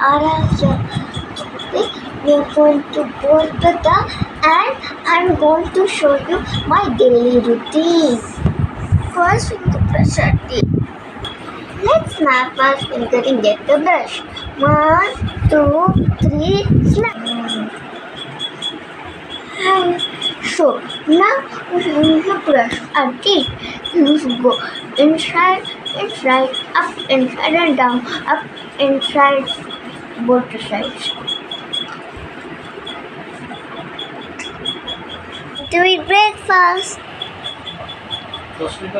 Arasya. We are going to the and I'm going to show you my daily routine. First, we need to brush our teeth. Let's snap our finger and get the brush. One, two, three, snap. And so now we need to brush our teeth. Let's go inside, inside, up, inside, and down, up, inside, both sides. To eat breakfast. দশ minute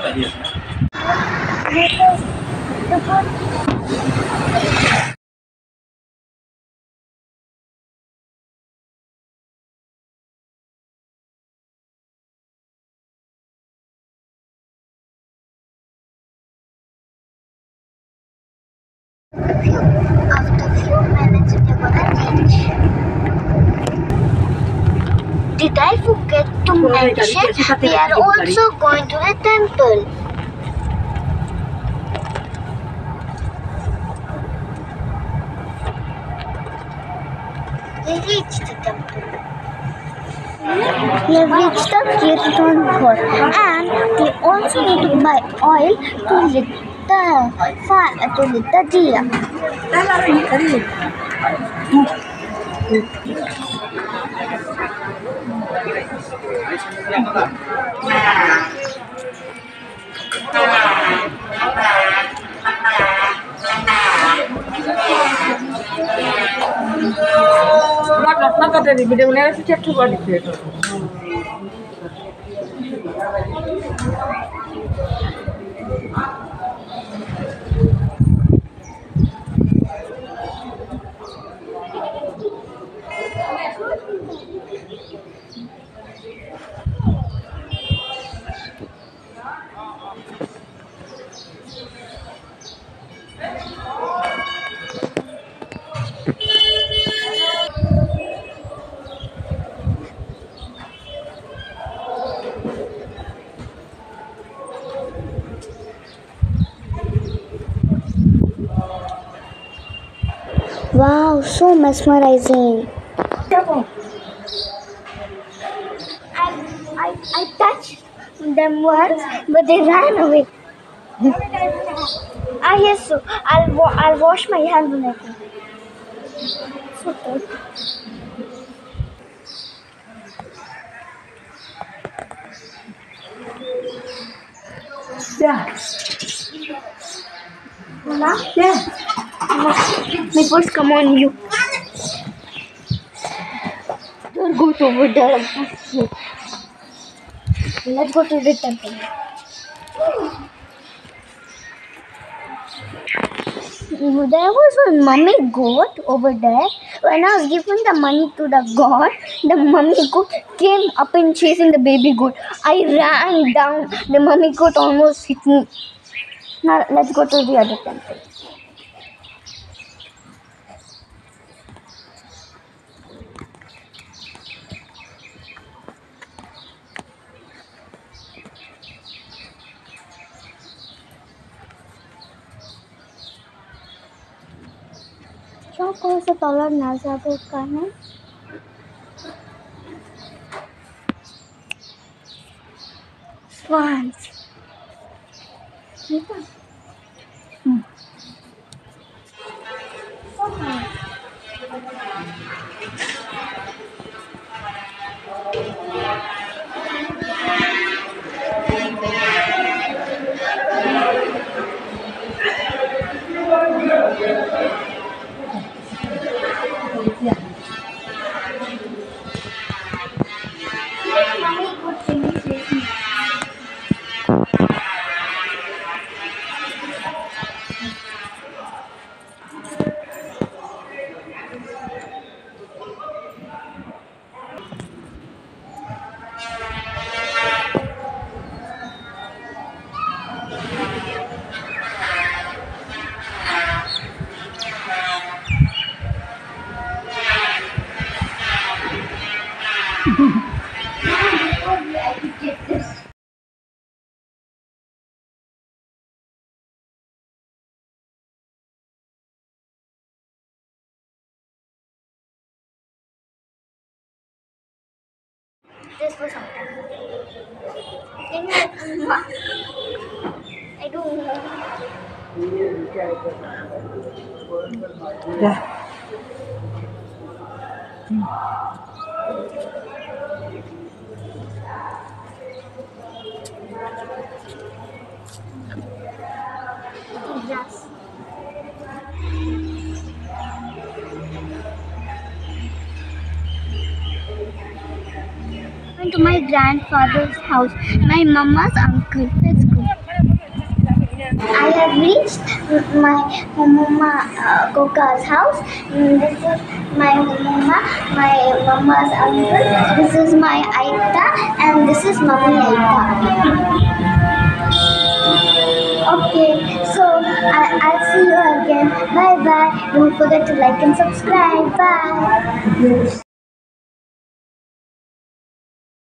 Did I forget to mention we are also going to the temple? We reached the temple. We have reached the Kirtan Hall and we also need to buy oil to lit little, five and two little deer. Maka dari video ini, saya coba di video. Wow, so mesmerizing. I, I, I touched them once, but they ran away. ah, yes, so I'll, wa- I'll wash my hands when I come. So good. Yeah. Mama, Yeah. my first come on you. Don't go to over there. Let's go to the temple. Mm, there was a mummy goat over there. When I was giving the money to the god, the mummy goat came up and chasing the baby goat. I ran down. The mummy goat almost hit me. Now let's go to the other temple. Coba setelah NASA kanan. Swans. Ini this for some time. Then I do. Yeah. Mm. To my grandfather's house, my mama's uncle. Let's go. I have reached my mama uh, house. Mm, This is my mama, my mama's uncle. This is my Aita, and this is Mama Aita. Okay, so I, I'll see you again. Bye bye. Don't forget to like and subscribe. Bye.